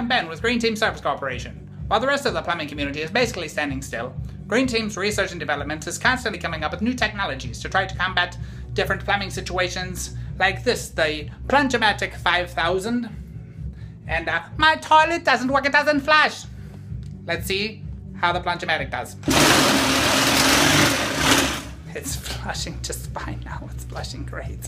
I'm Ben with Green Team Service Corporation. While the rest of the plumbing community is basically standing still, Green Team's research and development is constantly coming up with new technologies to try to combat different plumbing situations like this, the Plunge-O-Matic 5000. And uh, my toilet doesn't work, it doesn't flush. Let's see how the Plunge-O-Matic does. It's flushing just fine now, it's flushing great.